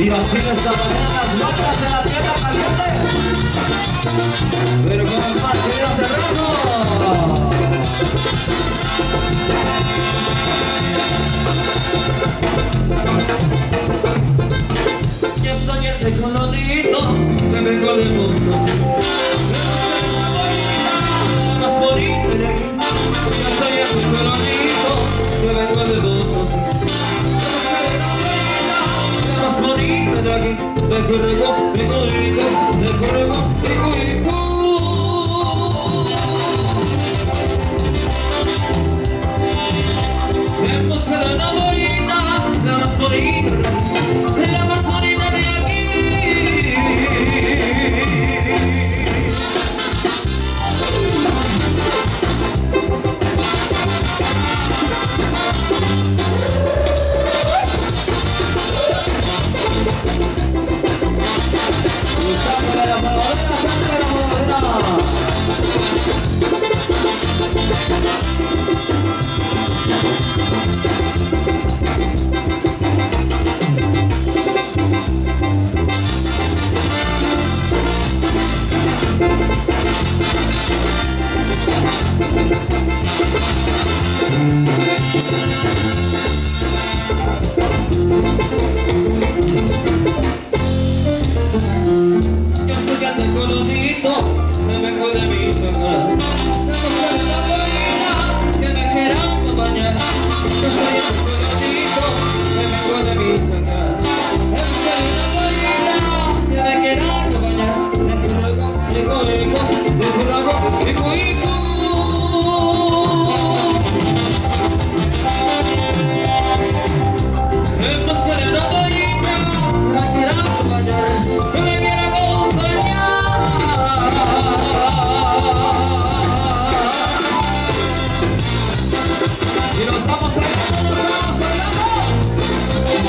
Y así les saborean las notas en la tierra caliente. Pero con el partido cerrado. Yo soy el tecolodito que vengo del mundo Bigger up, bigger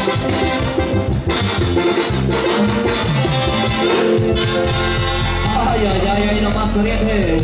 Ay, ay, ay, ay, nomás oriente.